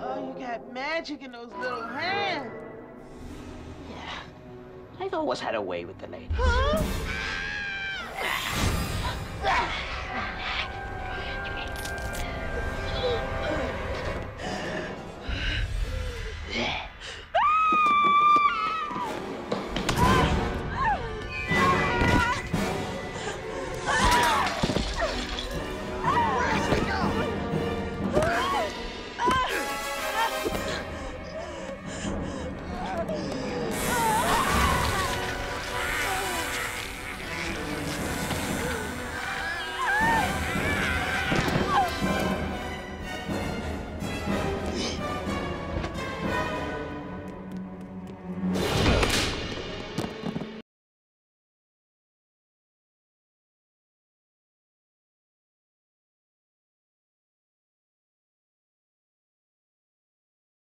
Oh, you got magic in those little hands. Yeah. I've always had a way with the ladies. Huh?